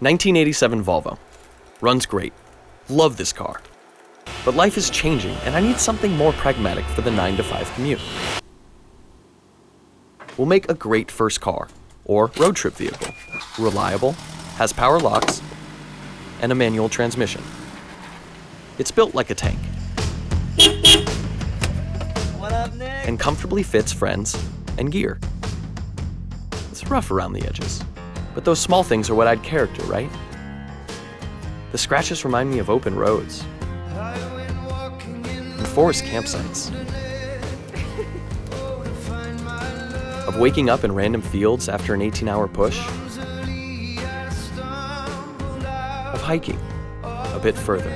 1987 Volvo. Runs great. Love this car. But life is changing, and I need something more pragmatic for the 9 to 5 commute. We'll make a great first car, or road trip vehicle. Reliable, has power locks, and a manual transmission. It's built like a tank. Up, and comfortably fits friends and gear. It's rough around the edges, but those small things are what add character, right? The scratches remind me of open roads and forest campsites, of waking up in random fields after an 18 hour push, of hiking a bit further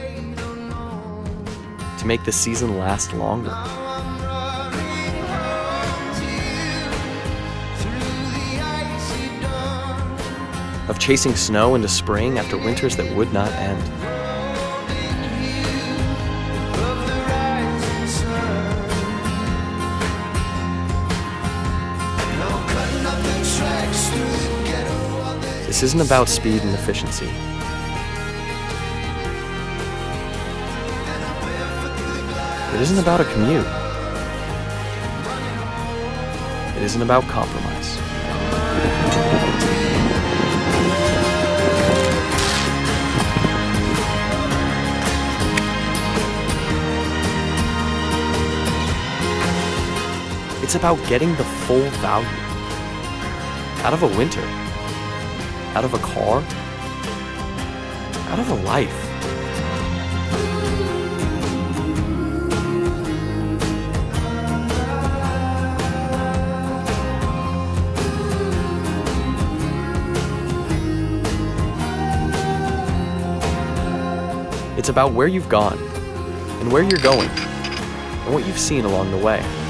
to make the season last longer. Of chasing snow into spring after winters that would not end. This isn't about speed and efficiency. It isn't about a commute. It isn't about compromise. It's about getting the full value out of a winter, out of a car, out of a life. It's about where you've gone and where you're going and what you've seen along the way.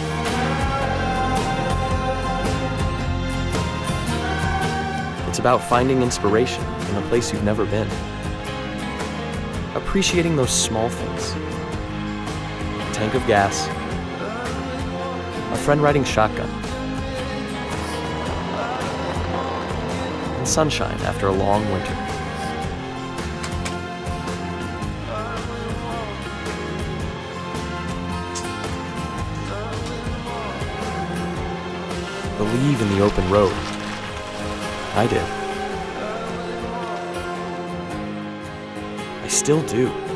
It's about finding inspiration in a place you've never been. Appreciating those small things. A tank of gas. A friend riding shotgun. And sunshine after a long winter. Believe in the open road. I did. I still do.